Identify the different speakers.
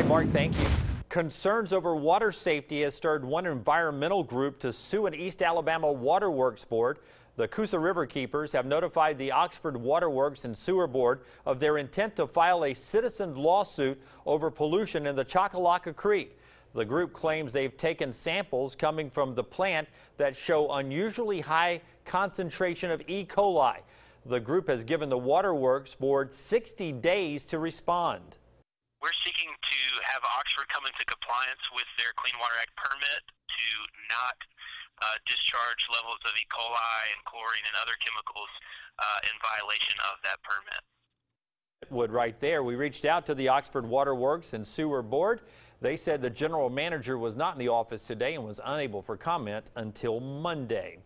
Speaker 1: right, Mark, thank you. Concerns over water safety has stirred one environmental group to sue an East Alabama Waterworks board. The Coosa River Keepers have notified the Oxford Waterworks and Sewer Board of their intent to file a citizen lawsuit over pollution in the Choccolocco Creek. The group claims they've taken samples coming from the plant that show unusually high concentration of E. coli. The group has given the Waterworks Board 60 days to respond.
Speaker 2: We're seeking to have Oxford come into compliance with their Clean Water Act permit to not uh, discharge levels of E. coli and chlorine and other chemicals uh, in violation of that permit.
Speaker 1: Wood right there. We reached out to the Oxford Waterworks and Sewer Board. They said the general manager was not in the office today and was unable for comment until Monday.